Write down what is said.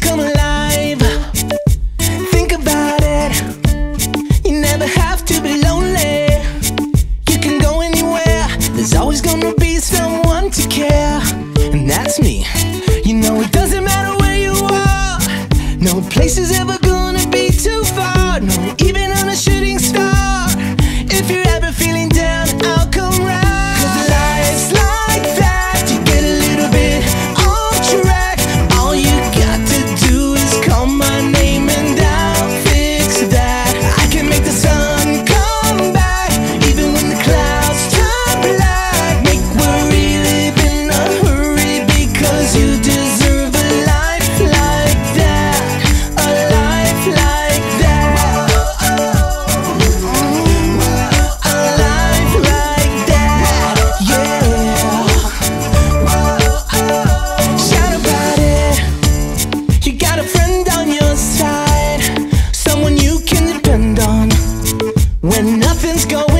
come alive. Think about it. You never have to be lonely. You can go anywhere. There's always gonna be someone to care. And that's me. You know, it doesn't matter where you are, no place is ever. something's going